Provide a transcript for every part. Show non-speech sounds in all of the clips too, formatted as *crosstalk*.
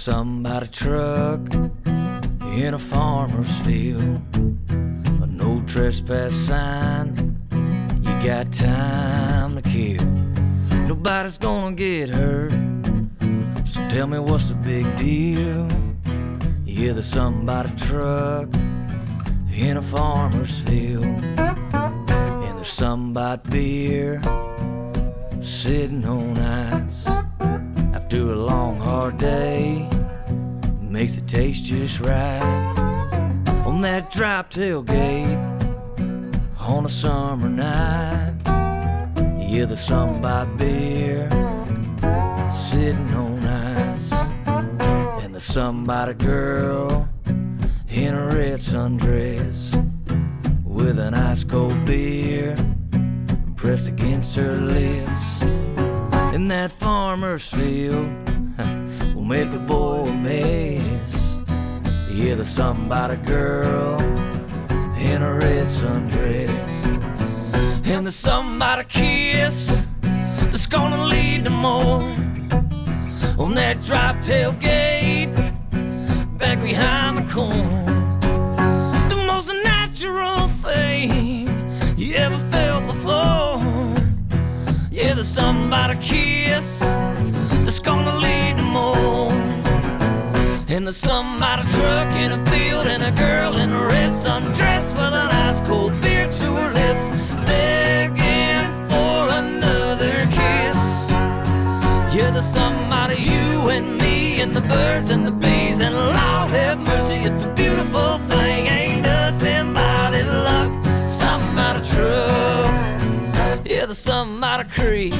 somebody truck in a farmer's field. A no trespass sign, you got time to kill. Nobody's gonna get hurt, so tell me what's the big deal? Yeah, there's somebody truck in a farmer's field. And there's somebody beer sitting on ice. After a long hard day, makes it taste just right. On that drop tailgate on a summer night. Hear the about beer sitting on ice. And the a girl in a red sundress with an ice cold beer pressed against her lips. In that farmer's field *laughs* will make a boy a mess. You hear the something about a girl in a red sundress. And there's something about a kiss that's gonna lead to more on that drop tailgate back behind the corn. Something a kiss that's gonna lead to more. And there's a truck in a field and a girl in a red sundress with an ice cold beer to her lips, begging for another kiss. Yeah, there's about you and me and the birds and the bees and Lord have mercy, it's a beautiful something about a creek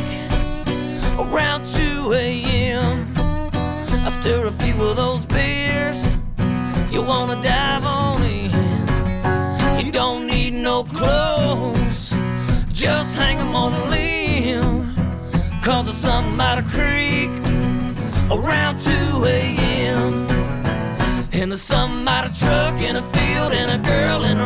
around 2 a.m. After a few of those beers, you wanna dive on in. You don't need no clothes, just hang 'em on a limb. Cause there's something about a creek around 2 a.m. And there's something about a truck in a field and a girl in